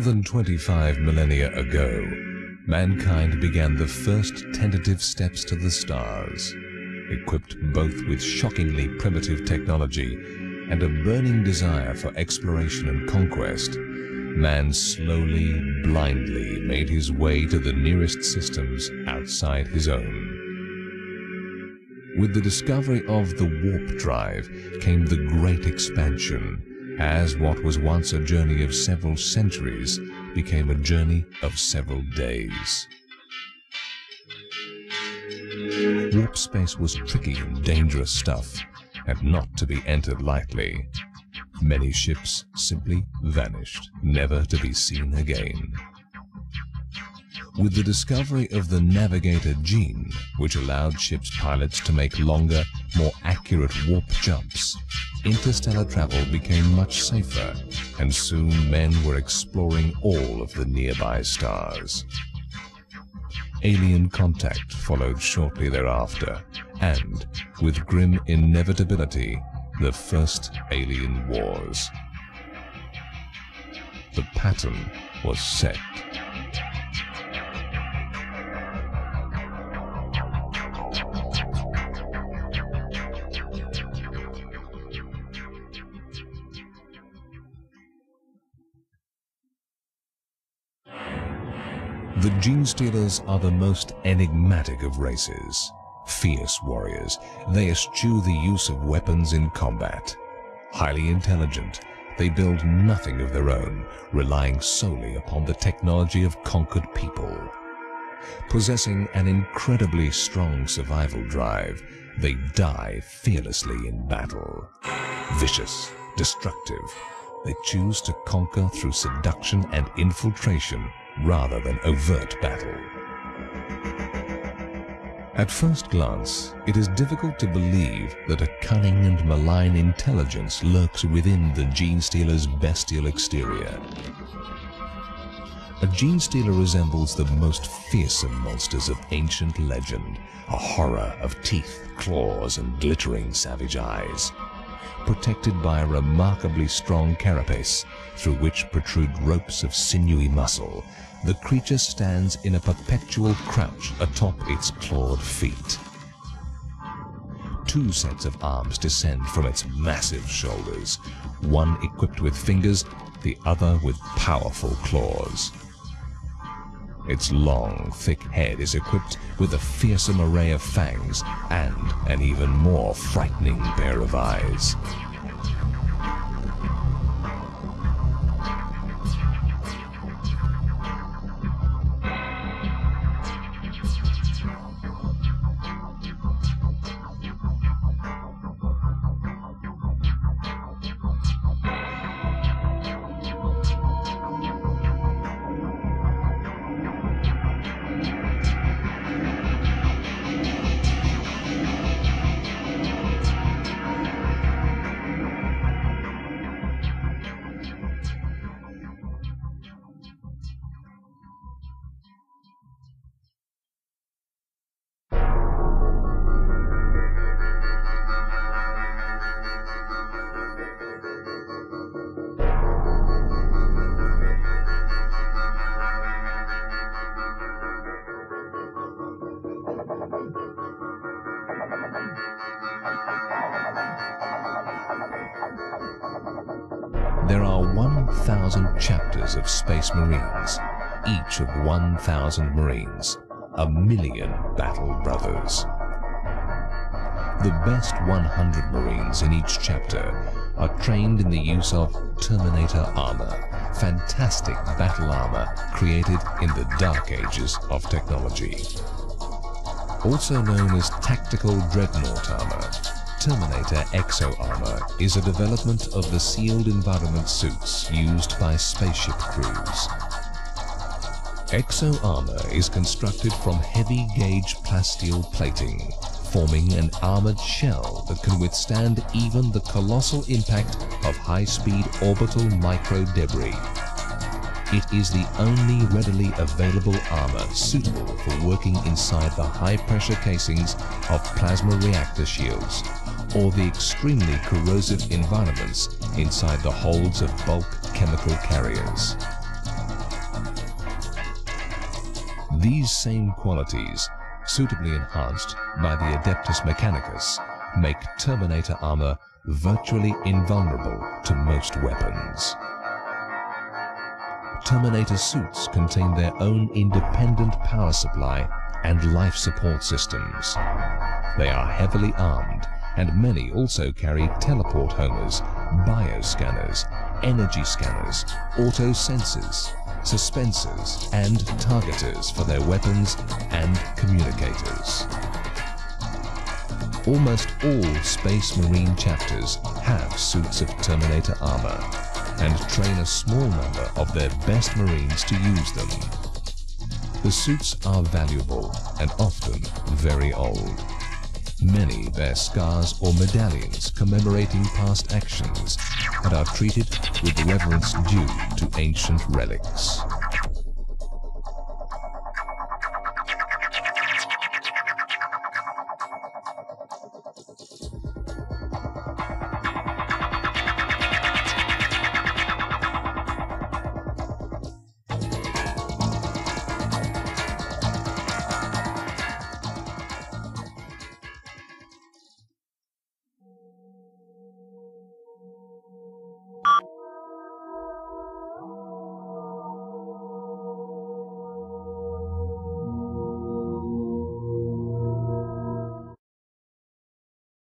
than 25 millennia ago, mankind began the first tentative steps to the stars, equipped both with shockingly primitive technology and a burning desire for exploration and conquest, man slowly, blindly made his way to the nearest systems outside his own. With the discovery of the warp drive came the great expansion, as what was once a journey of several centuries became a journey of several days. Warp space was tricky and dangerous stuff, and not to be entered lightly. Many ships simply vanished, never to be seen again. With the discovery of the navigator gene, which allowed ship's pilots to make longer, more accurate warp jumps, interstellar travel became much safer, and soon men were exploring all of the nearby stars. Alien contact followed shortly thereafter, and, with grim inevitability, the first alien wars. The pattern was set. The Genestealers are the most enigmatic of races. Fierce warriors, they eschew the use of weapons in combat. Highly intelligent, they build nothing of their own, relying solely upon the technology of conquered people. Possessing an incredibly strong survival drive, they die fearlessly in battle. Vicious, destructive, they choose to conquer through seduction and infiltration rather than overt battle. At first glance, it is difficult to believe that a cunning and malign intelligence lurks within the Genestealer's bestial exterior. A gene stealer resembles the most fearsome monsters of ancient legend, a horror of teeth, claws, and glittering savage eyes protected by a remarkably strong carapace through which protrude ropes of sinewy muscle, the creature stands in a perpetual crouch atop its clawed feet. Two sets of arms descend from its massive shoulders, one equipped with fingers, the other with powerful claws. Its long, thick head is equipped with a fearsome array of fangs and an even more frightening pair of eyes. 1,000 chapters of Space Marines, each of 1,000 Marines, a million battle brothers. The best 100 Marines in each chapter are trained in the use of Terminator armor, fantastic battle armor created in the dark ages of technology. Also known as Tactical Dreadnought armor, Terminator Exo Armor is a development of the sealed environment suits used by spaceship crews. Exo Armor is constructed from heavy gauge plasteel plating, forming an armored shell that can withstand even the colossal impact of high-speed orbital micro debris. It is the only readily available armor suitable for working inside the high-pressure casings of plasma reactor shields or the extremely corrosive environments inside the holds of bulk chemical carriers. These same qualities, suitably enhanced by the Adeptus Mechanicus, make Terminator armor virtually invulnerable to most weapons. Terminator suits contain their own independent power supply and life support systems. They are heavily armed and many also carry teleport homers, bioscanners, energy scanners, auto sensors, suspensors and targeters for their weapons and communicators. Almost all Space Marine chapters have suits of Terminator armor and train a small number of their best Marines to use them. The suits are valuable and often very old. Many bear scars or medallions commemorating past actions and are treated with the reverence due to ancient relics.